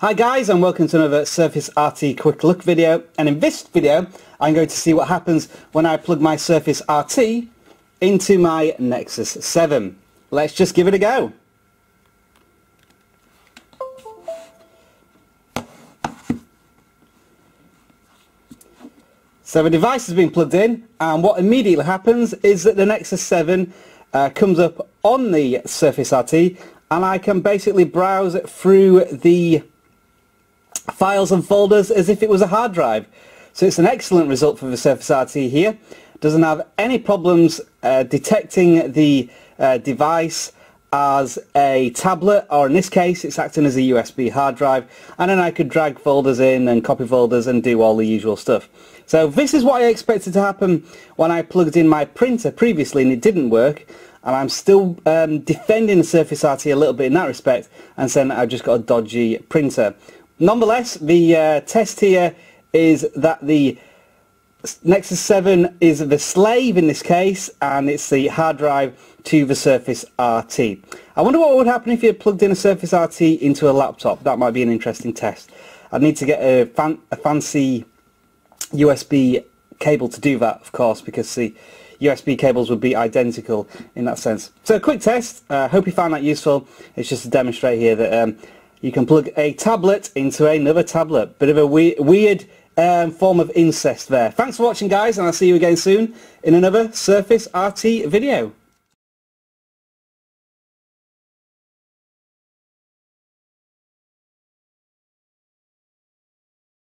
Hi guys and welcome to another Surface RT quick look video and in this video I'm going to see what happens when I plug my Surface RT into my Nexus 7. Let's just give it a go. So the device has been plugged in and what immediately happens is that the Nexus 7 uh, comes up on the Surface RT and I can basically browse through the files and folders as if it was a hard drive. So it's an excellent result for the Surface RT here. Doesn't have any problems uh, detecting the uh, device as a tablet or in this case it's acting as a USB hard drive and then I could drag folders in and copy folders and do all the usual stuff. So this is what I expected to happen when I plugged in my printer previously and it didn't work and I'm still um, defending the Surface RT a little bit in that respect and saying that I've just got a dodgy printer. Nonetheless, the uh, test here is that the Nexus 7 is the slave in this case and it's the hard drive to the Surface RT. I wonder what would happen if you plugged in a Surface RT into a laptop. That might be an interesting test. I'd need to get a, fan a fancy USB cable to do that, of course, because the USB cables would be identical in that sense. So a quick test. I uh, hope you found that useful. It's just to demonstrate here that um, you can plug a tablet into another tablet. Bit of a we weird um, form of incest there. Thanks for watching guys and I'll see you again soon in another Surface RT video.